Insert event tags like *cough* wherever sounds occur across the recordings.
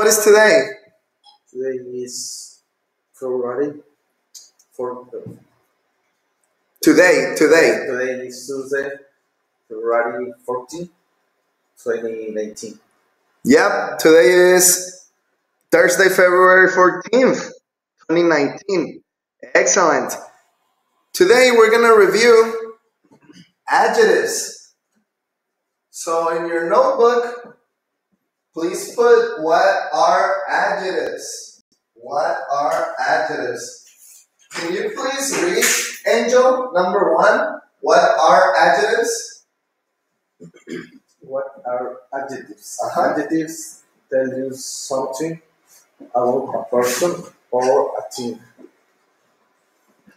what is today? Today is February 4th. Today, today. Today is Tuesday, February 14th, 2019. Yep, today is Thursday, February 14th, 2019. Excellent. Today we're going to review adjectives. So in your notebook, please put what are adjectives? What are adjectives? Can you please read Angel number one? What are adjectives? What are adjectives? Uh-huh. Adjectives tell you something about a person or a thing.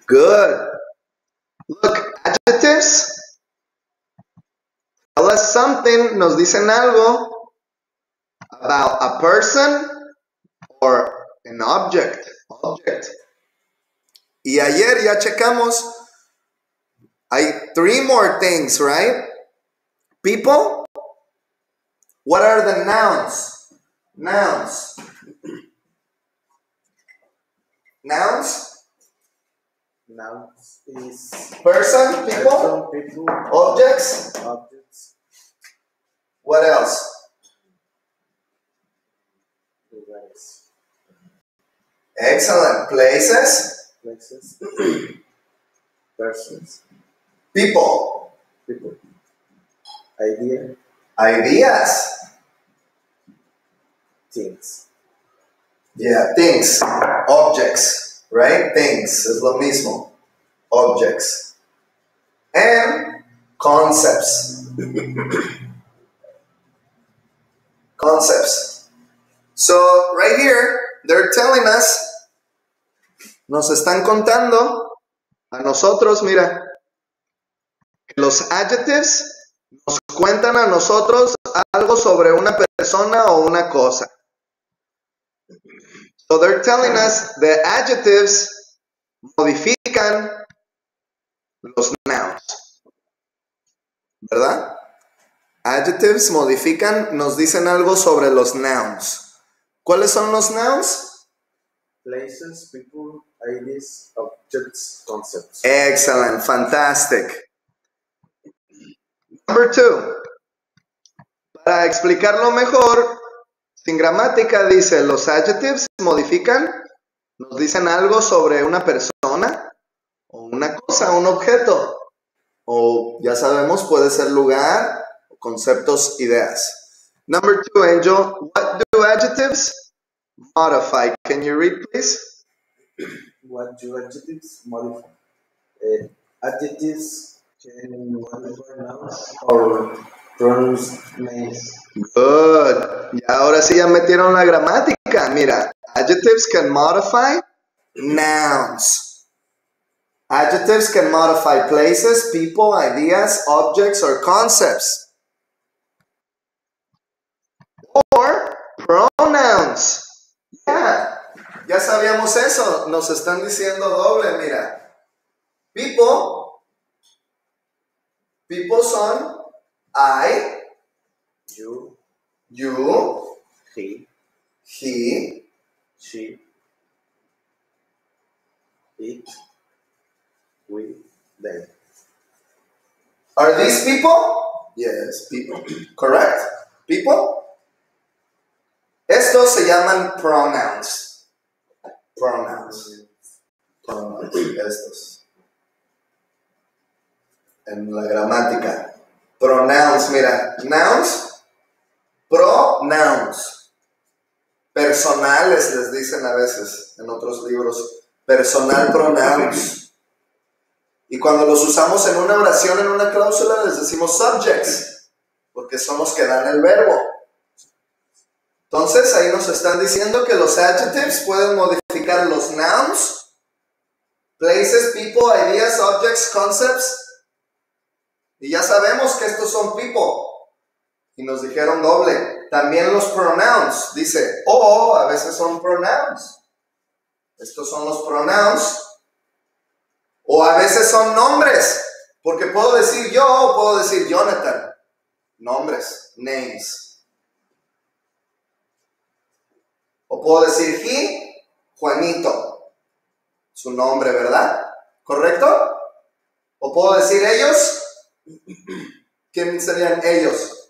Good. Look, adjectives tell us something, nos dicen algo about a person or an object. Object. Y ayer ya checamos, hay three more things, right? People. What are the nouns? Nouns. Nouns. Nouns is Person, people, person, people, objects. objects, What else? Lugares, Excellent. Places, places, *clears throat* persons, people, people, idea, ideas. things. Yeah, things, objects, right? Things es lo mismo. Objects. And concepts. *clears throat* concepts. So, right here, they're telling us, nos están contando a nosotros, mira, que los adjectives nos cuentan a nosotros algo sobre una persona o una cosa. So they're telling us the adjectives modifican los nouns. ¿Verdad? Adjectives modifican, nos dicen algo sobre los nouns. ¿Cuáles son los nouns? Places, people, ideas, objects, concepts. Excellent, fantastic. Number two. Para explicarlo mejor, sin gramática dice, los adjectives modifican, nos dicen algo sobre una persona o una cosa, un objeto. O ya sabemos, puede ser lugar, conceptos, ideas. Number two, Angel, what do adjectives modify? Can you read, please? What do adjectives modify? Uh, adjectives can modify nouns or pronouns names. Good. Y ahora sí ya metieron la gramática. Mira, adjectives can modify nouns. Adjectives can modify places, people, ideas, objects, or concepts. Pronouns. Yeah. Ya sabíamos eso. Nos están diciendo doble, mira. People. People son I, You, you, he, he, she, it, we, they. Are these people? Yes, people. Correct? People? Estos se llaman pronouns. Pronouns. Pronouns. Estos. En la gramática. Pronouns, mira. Nouns. Pronouns. Personales les dicen a veces en otros libros. Personal pronouns. Y cuando los usamos en una oración, en una cláusula, les decimos subjects, porque son los que dan el verbo. Entonces, ahí nos están diciendo que los adjectives pueden modificar los nouns, places, people, ideas, objects, concepts. Y ya sabemos que estos son people. Y nos dijeron doble. También los pronouns. Dice, o a veces son pronouns. Estos son los pronouns. O a veces son nombres, porque puedo decir yo o puedo decir Jonathan. Nombres, names. O puedo decir he, Juanito. Su nombre, ¿verdad? ¿Correcto? O puedo decir ellos. *clears throat* ¿Quién serían ellos?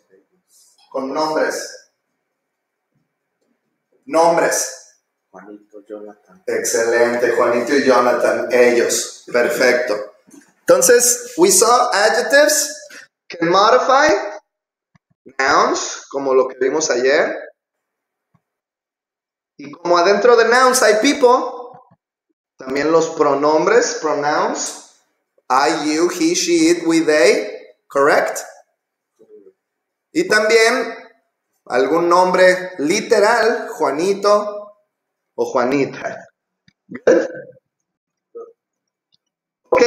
Con nombres. Nombres. Juanito, Jonathan. Excelente, Juanito y Jonathan, ellos. Perfecto. Entonces, we saw adjectives can modify nouns, como lo que vimos ayer. Y como adentro de nouns hay people, también los pronombres, pronouns, I, you, he, she, it, we, they, correct? Y también algún nombre literal, Juanito o Juanita. Good? Ok,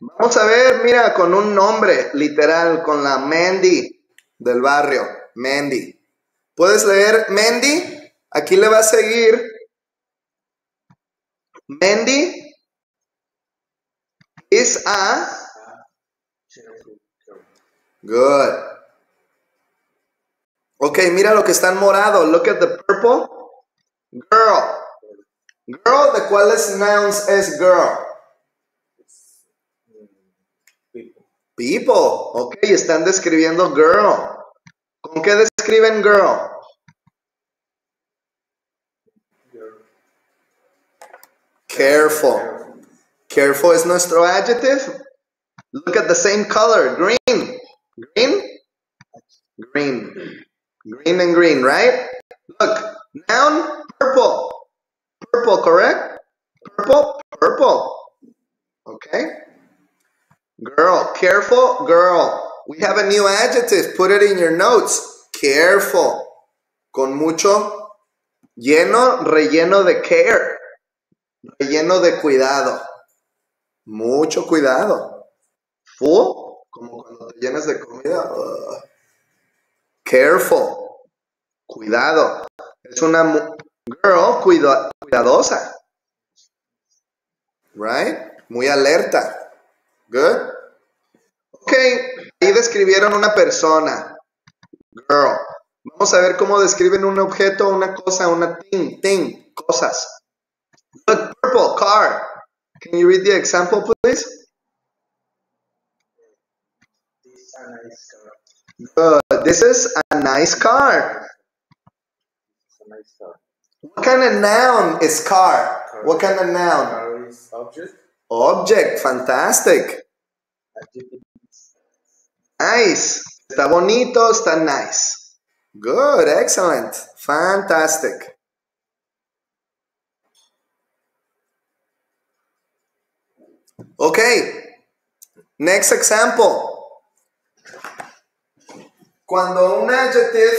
vamos a ver, mira, con un nombre literal, con la Mandy del barrio, Mandy. ¿Puedes leer Mandy? Aquí le va a seguir Mandy is a good. Ok, mira lo que está en morado. Look at the purple. Girl. Girl, ¿de cuáles nouns es girl? People. Ok, están describiendo girl. ¿Con qué describen? Girl. Careful. Careful es nuestro adjective. Look at the same color, green. Green? Green. Green and green, right? Look, noun, purple. Purple, correct? Purple, purple. Okay? Girl, careful, girl. We have a new adjective. Put it in your notes. Careful. Con mucho lleno, relleno de care. Relleno de cuidado. Mucho cuidado. Full, como cuando te llenas de comida. Careful. Cuidado. Es una girl cuida- cuidadosa. Right? Muy alerta. Good. Ok. Ahí describieron una persona. Girl. Vamos a ver cómo describen un objeto, una cosa, una thing, thing, cosas. Look, purple, car. Can you read the example, please? This is a nice car. Good. This is a nice car. A nice car. What kind of noun is car? What kind of noun? Car is object. Object. Fantastic. Nice. Está bonito, está nice. Good. Excellent. Fantastic. Okay. Next example. Cuando un adjective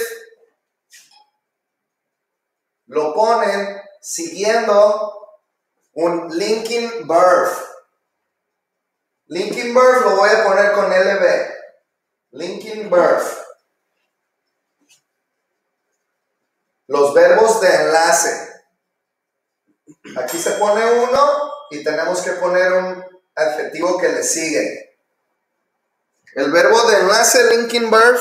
lo ponen siguiendo un linking verb. Linking verb lo voy a poner con LB. Linking verb. Los verbos de enlace. Aquí se pone uno y tenemos que poner un adjetivo que le sigue. El verbo de enlace, linking verb,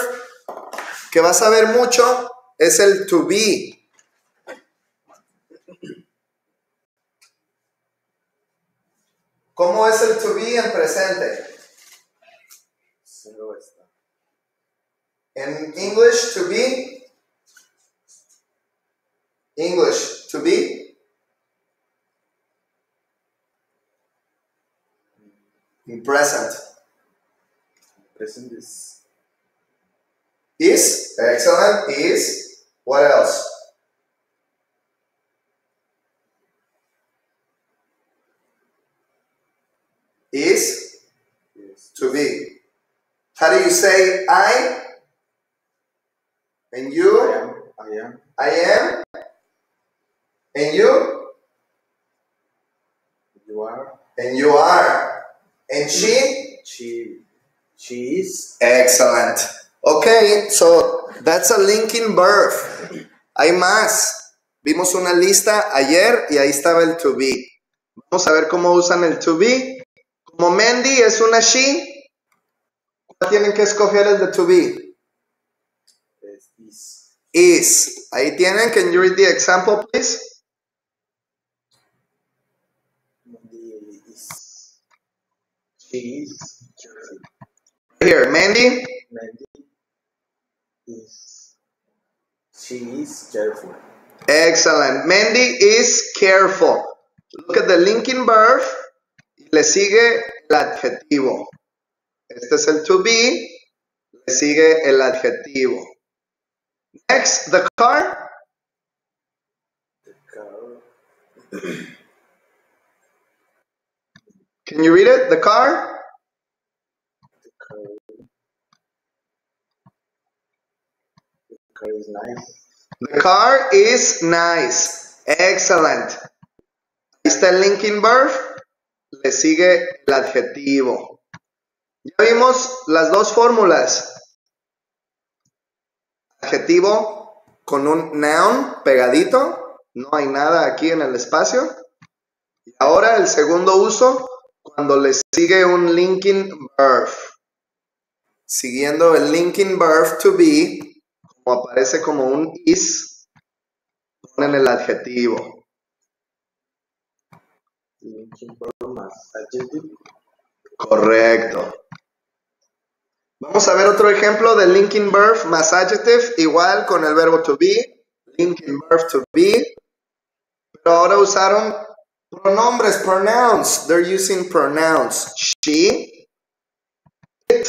que vas a ver mucho, es el to be. ¿Cómo es el to be en presente? In English, to be. English, to be. In present. Present is Is, excellent, is. What else? Is, yes. to be. How do you say I? And you? I am. I am. I am. And you? You are. And you are. She? She. She is. Excellent. Okay, so that's a linking verb. Hay más. Vimos una lista ayer y ahí estaba el to be. Vamos a ver cómo usan el to be. Como Mandy es una she, ¿cuál tienen que escoger el de to be? Is. is. Ahí tienen. Can you read the example, please? Is careful. Here, Mandy. Mandy is. She is careful. Excellent. Mandy is careful. Look at the linking verb. Le sigue el adjetivo. Este es el to be. Le sigue el adjetivo. Next, the car. The car. *clears throat* Can you read it? The car. The car. The car is nice. The car is nice. Excellent. Ahí está el linking verb. Le sigue el adjetivo. Ya vimos las dos fórmulas. Adjetivo con un noun pegadito. No hay nada aquí en el espacio. Y ahora el segundo uso cuando le sigue un linking verb. Siguiendo el linking verb to be, como aparece como un is, ponen el adjetivo. Linking. Correcto. Vamos a ver otro ejemplo de linking verb más adjective, igual con el verbo to be, linking verb to be, pero ahora usaron pronombres, pronouns. They're using pronouns. She, it.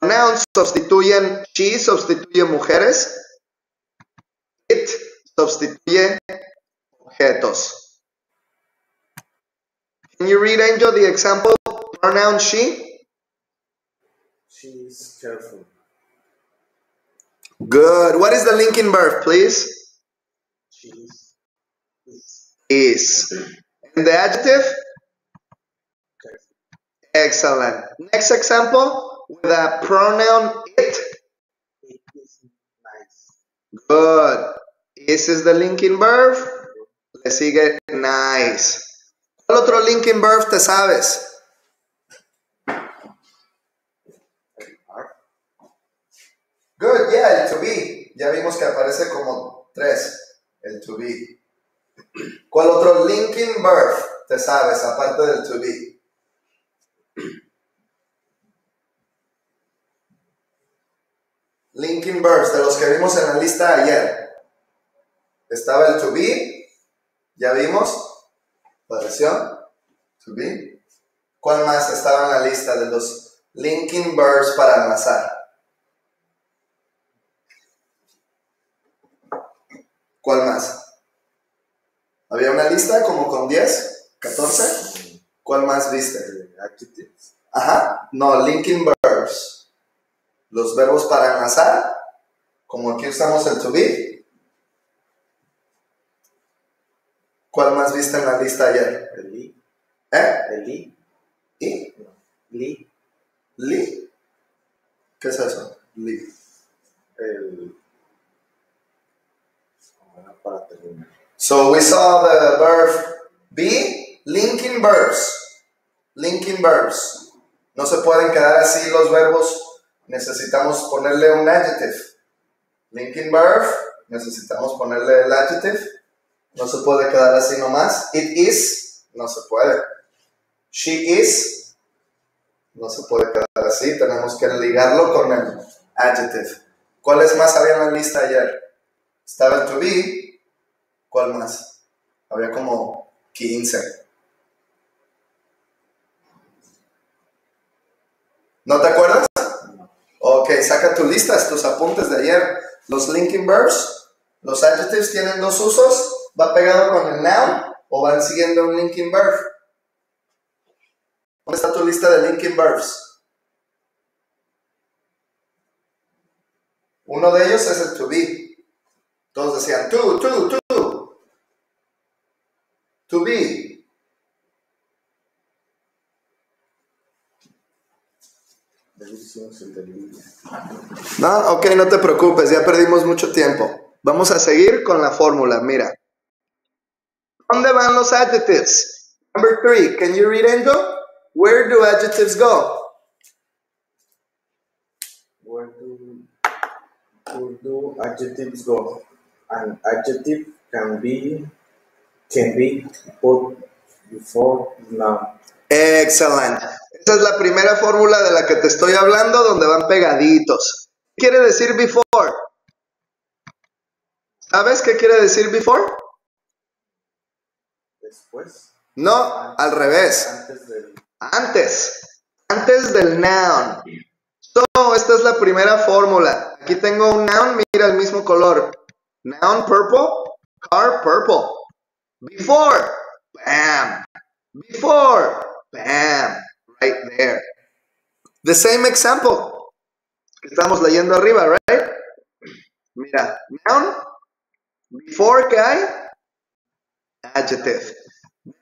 Pronouns sustituyen she, sustituye mujeres. It sustituye objetos. Can you read, Angel, the example pronoun she? She is careful. Good. What is the linking verb, please? She is. Is. And the adjective? Excellent. Next example with a pronoun it. It is nice. Good. Is is the linking verb. Le sigue nice. ¿Cuál otro linking verb te sabes? Good, yeah, el to be. Ya vimos que aparece como tres, el to be. ¿Cuál otro linking verb te sabes aparte del to be? Linking verbs, de los que vimos en la lista ayer. Estaba el to be, ya vimos, apareció, to be. ¿Cuál más estaba en la lista de los linking verbs para amasar? ¿Cuál más? ¿Había una lista como con 10? ¿14? ¿Cuál más viste? Adjectives. Ajá. No, linking verbs. Los verbos para enlazar. Como aquí usamos el to be. ¿Cuál más viste en la lista ayer? El li. ¿Eh? El li. ¿Y? No. Li. Li. ¿Qué es eso? Li. El. Bueno, para terminar. So we saw the verb be, linking verbs. Linking verbs. No se pueden quedar así los verbos. Necesitamos ponerle un adjective. Linking verb. Necesitamos ponerle el adjective. No se puede quedar así nomás. It is. No se puede. She is. No se puede quedar así. Tenemos que ligarlo con el adjective. ¿Cuáles más había en la lista ayer? Estaba to be. ¿Cuál más? Había como 15. ¿No te acuerdas? Ok, saca tu lista, tus apuntes de ayer. Los linking verbs, los adjectives tienen dos usos. ¿Va pegado con el noun o van siguiendo un linking verb? ¿Dónde está tu lista de linking verbs? Uno de ellos es el to be. Todos decían to, to. To be. Ya hicimos el del li. No, ok, no te preocupes, ya perdimos mucho tiempo. Vamos a seguir con la fórmula, mira. ¿Dónde van los adjectives? Number three, can you read Angel? Where do adjectives go? Where do Where do adjectives go? An adjective can be can be put before noun. Excellent. Esa es la primera fórmula de la que te estoy hablando, donde van pegaditos. ¿Qué quiere decir before? ¿Sabes qué quiere decir before? Después, No, al revés. antes del Antes. Antes del noun. So, esta es la primera fórmula. Aquí tengo un noun, mira el mismo color. Noun purple, car purple. Before, bam. Before, bam. There. The same example que estamos leyendo arriba, right? Mira, noun, before ¿qué hay? Adjective.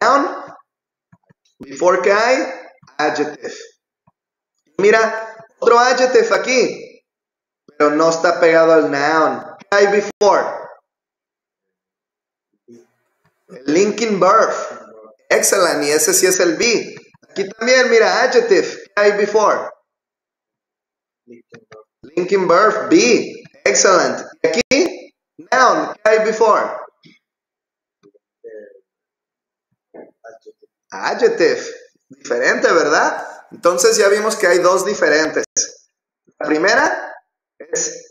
Noun, before ¿qué hay? Adjective. Mira, otro adjective aquí, pero no está pegado al noun. ¿Qué before? Linking verb. Excellent, y ese sí es el be. Aquí también, mira, adjective. ¿Qué hay before? Linking verb, be. Excellent. Y aquí, noun. ¿Qué hay before? adjective. Diferente, ¿verdad? Entonces ya vimos que hay dos diferentes. La primera es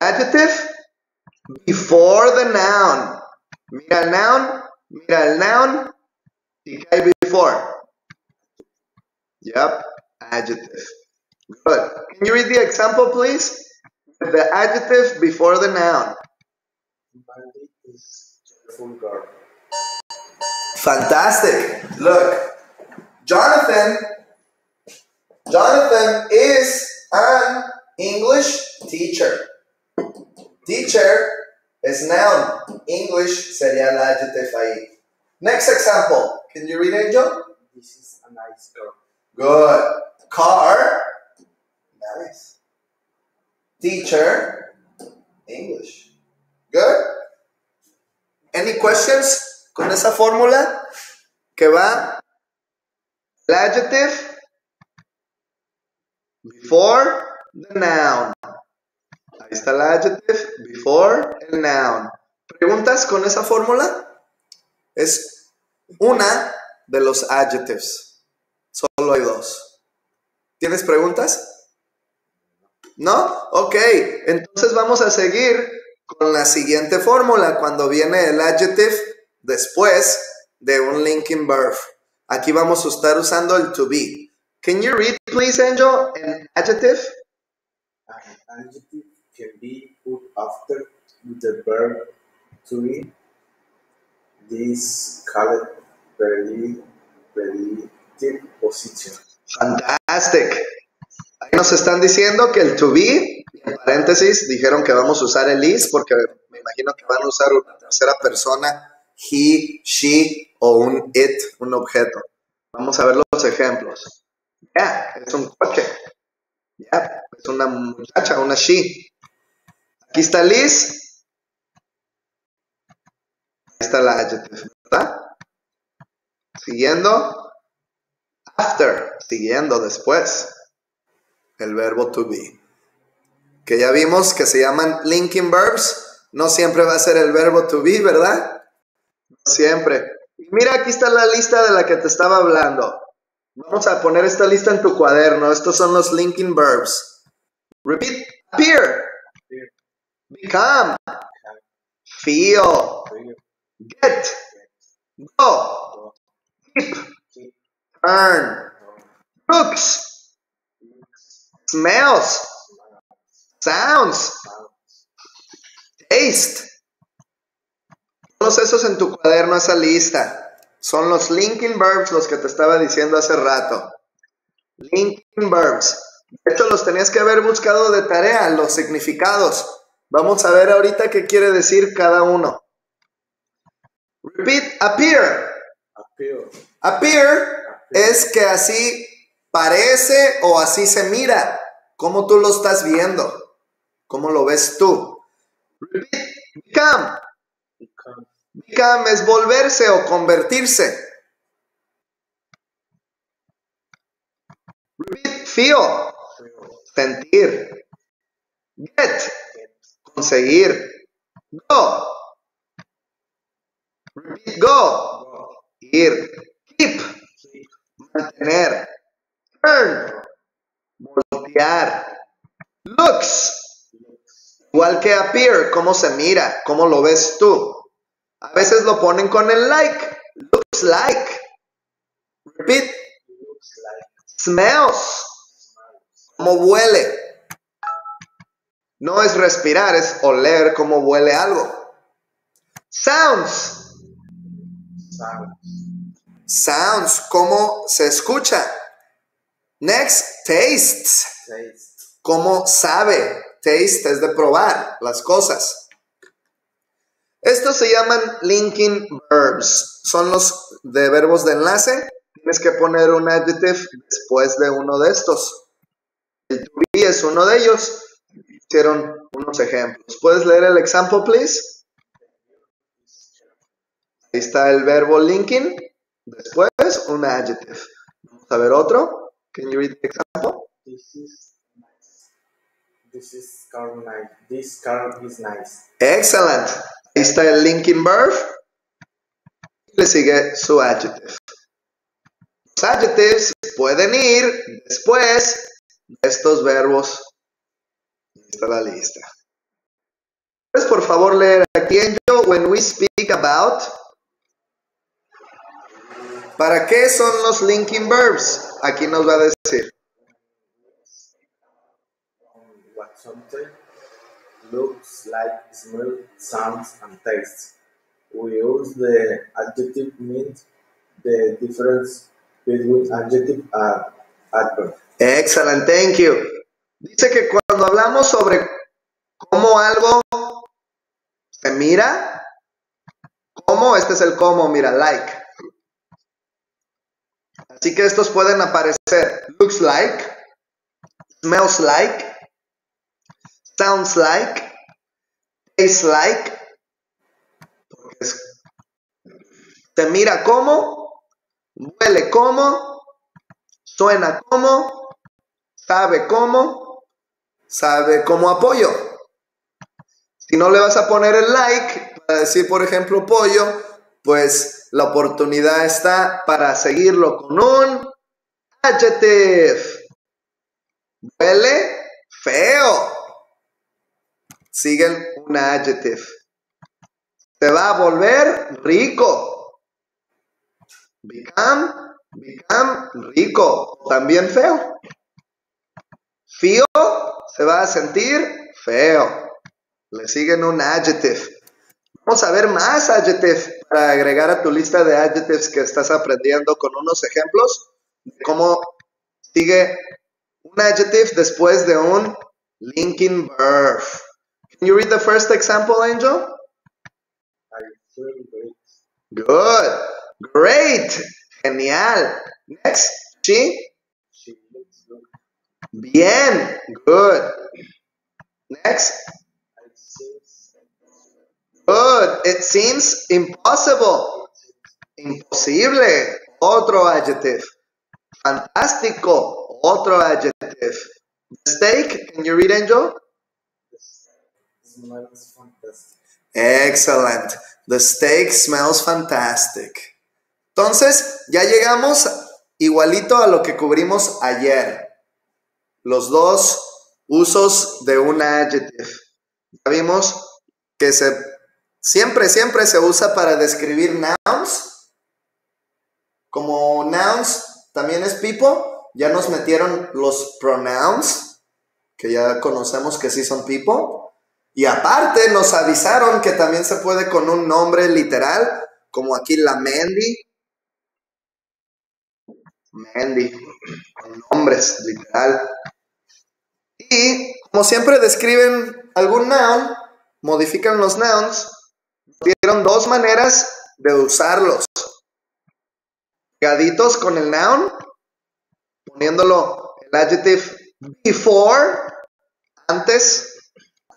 adjective before the noun. Mira el noun, mira el noun y qué hay before. Yep, adjective. Good. Can you read the example, please? With The adjective before the noun. Mandy is girl. Fantastic. Look, Jonathan, Jonathan is an English teacher. Teacher is noun. English sería el adjective ahí. Next example. Can you read Angel? This is a nice girl. Good. Car. Nice. Teacher. English. Good. Any questions con esa fórmula? Que va el adjective before the noun. Ahí está el adjective before el noun. ¿Preguntas con esa fórmula? Es una de los adjectives. Solo hay dos. ¿Tienes preguntas? ¿No? Ok, entonces vamos a seguir con la siguiente fórmula cuando viene el adjective después de un linking verb. Aquí vamos a estar usando el to be. Can you read, please, Angel, an adjective? An adjective can be put after the verb to be. This called very, relative position. Fantastic. Ahí nos están diciendo que el to be, en paréntesis, dijeron que vamos a usar el is porque me imagino que van a usar una tercera persona, he, she o un it, un objeto. Vamos a ver los ejemplos. Yeah, es un coche. Yeah, es una muchacha, una she. Aquí está el is. Ahí está la adjective, ¿verdad? Siguiendo. After, siguiendo después. El verbo to be. Que ya vimos que se llaman linking verbs. No siempre va a ser el verbo to be, ¿verdad? No siempre. Mira, aquí está la lista de la que te estaba hablando. Vamos a poner esta lista en tu cuaderno. Estos son los linking verbs. Repeat. Appear. Become. Feel. Get. Go. Keep. Turn. Looks. Smells. Sounds. Taste. Todos esos en tu cuaderno, esa lista. Son los linking verbs los que te estaba diciendo hace rato. Linking verbs. De hecho, los tenías que haber buscado de tarea, los significados. Vamos a ver ahorita qué quiere decir cada uno. Repeat, appear. Appear. Appear es que así parece o así se mira. ¿Cómo tú lo estás viendo? ¿Cómo lo ves tú? Repeat, become. Become. Become es volverse o convertirse. Repeat, feel. Sentir. Get conseguir. Go. Repeat, go. Ir. Mantener. Turn. Voltear. Looks. Igual que appear, cómo se mira, cómo lo ves tú. A veces lo ponen con el like. Looks like. Repeat. Smells. Cómo huele. No es respirar, es oler cómo huele algo. Sounds. Sounds. Sounds, cómo se escucha. Next, tastes. Taste. Cómo sabe. Taste es de probar las cosas. Estos se llaman linking verbs. Son los de verbos de enlace. Tienes que poner un adjective después de uno de estos. El to be es uno de ellos. Hicieron unos ejemplos. ¿Puedes leer el example, please? Ahí está el verbo linking. Después, un adjective. Vamos a ver otro. Can you read the example? This is nice. This is car nice. This car is nice. Excellent. Ahí está el linking verb. Le sigue su adjective. Los adjectives pueden ir después de estos verbos. Ahí está la lista. ¿Puedes por favor leer aquí en yo when we speak about? ¿Para qué son los linking verbs? Aquí nos va a decir. What something looks like, smells, sounds, and tastes. We use the adjective mean the difference between adjective and adverb. Excellent, thank you. Dice que cuando hablamos sobre cómo algo se mira, cómo, este es el cómo, mira, like. Así que estos pueden aparecer looks like, smells like, sounds like, tastes like, porque es- se mira como, huele como, suena como, sabe cómo, sabe como apoyo. Si no le vas a poner el like para decir, por ejemplo, pollo, pues la oportunidad está para seguirlo con un adjective. Huele feo. Siguen un adjective. Se va a volver rico. Become, become rico. También feo. Fío se va a sentir feo. Le siguen un adjective. Vamos a ver más adjectives para agregar a tu lista de adjectives que estás aprendiendo con unos ejemplos de cómo sigue un adjective después de un linking verb. Can you read the first example, Angel? Good. Great. Genial. Next. She. Bien. Good. Next. Good. It seems impossible. Imposible. Otro adjective. Fantástico. Otro adjective. Steak. Can you read, Angel? Excellent. The steak smells fantastic. Entonces, ya llegamos igualito a lo que cubrimos ayer. Los dos usos de un adjective. Ya vimos que se siempre, siempre se usa para describir nouns. Como nouns también es people. Ya nos metieron los pronouns, que ya conocemos que sí son people. Y aparte nos avisaron que también se puede con un nombre literal, como aquí la Mandy. Mandy, con nombres literal. Y como siempre describen algún noun, modifican los nouns, dieron dos maneras de usarlos. Pegaditos con el noun, poniéndolo el adjective before, antes,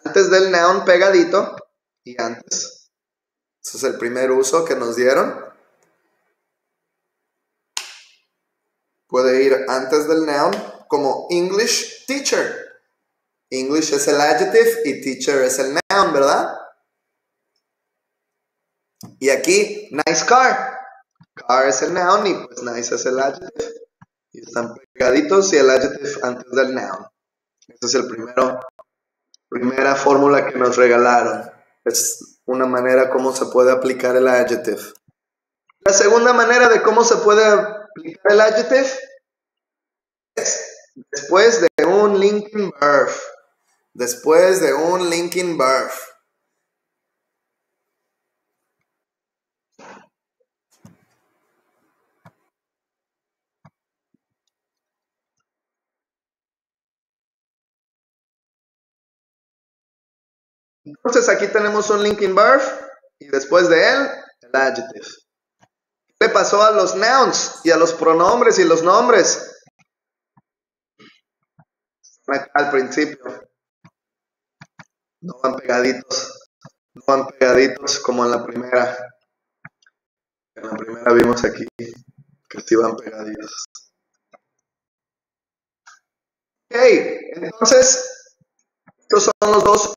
antes del noun pegadito y antes. Ese es el primer uso que nos dieron. Puede ir antes del noun como English teacher. English es el adjective y teacher es el noun, ¿verdad? Y aquí, nice car. Car es el noun y pues nice es el adjective. Y están pegaditos y el adjective antes del noun. Este es el primero, primera fórmula que nos regalaron. Es una manera como se puede aplicar el adjective. La segunda manera de cómo se puede aplicar el adjective es después de un linking verb. Después de un linking verb. Entonces aquí tenemos un linking verb y después de él el adjective. ¿Qué le pasó a los nouns y a los pronombres y los nombres? Al principio. No van pegaditos. No van pegaditos como en la primera. En la primera vimos aquí que sí van pegaditos. Ok, entonces estos son los dos